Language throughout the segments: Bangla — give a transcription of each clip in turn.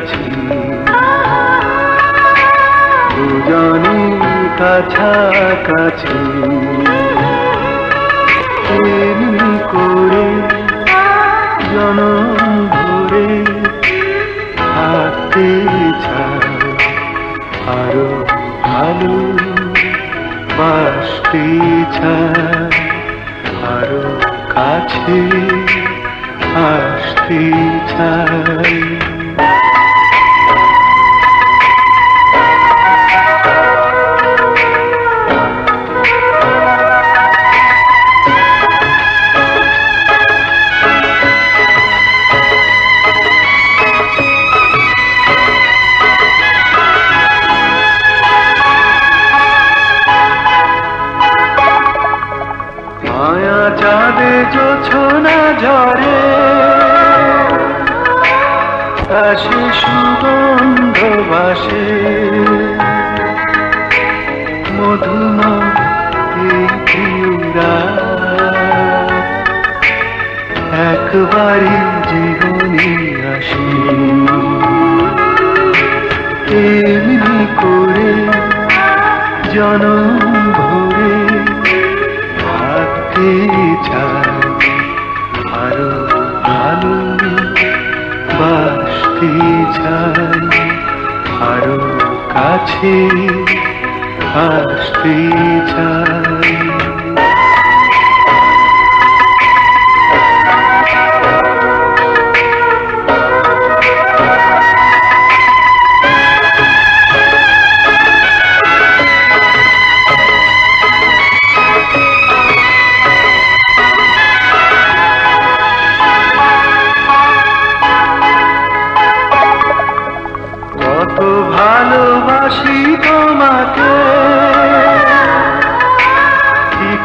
আছি। দুজনই কাছাকাছি। এমনি করে, জনম ধরে হাতে চাই আরও ভালো বাসতে চাই আরও কাছে আসতে চাই ঝরে আসে সুগন্ধ বাসে। মধুমা এই প্রিয়রা একবারই জীবনে আসে। এমনি করে জনম ভরে থাকতে চাই বাসতে চাই আরও কাছে আসতে চাই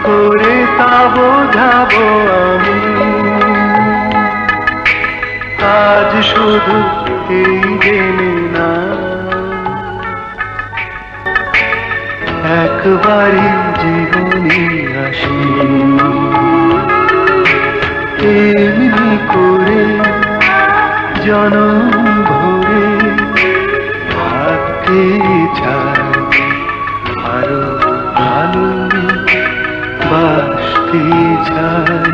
করে তা বোঝাবো আমি। আজ শুধু এই জেনে না। একবারই জীবনে আসি। এমনি করে, জনম ভরে থাকতে চাই। আরও ভালো বাসতে চাই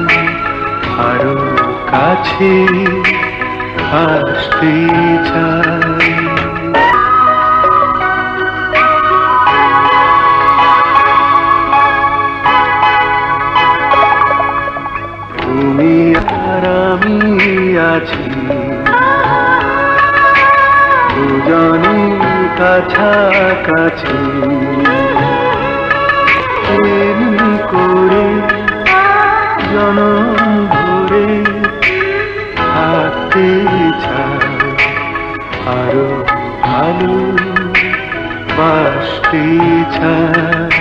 আরও কাছে আসতে চাই। তুমি আর আমি আছি দুজনে কাছাকাছি। ভালো বাসতে চাই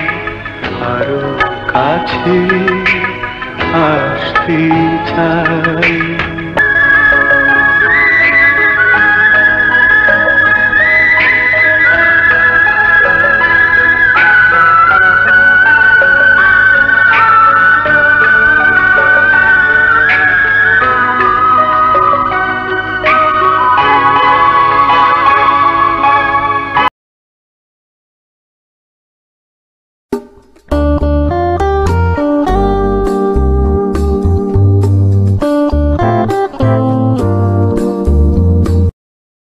আরও কাছে আসতে চাই।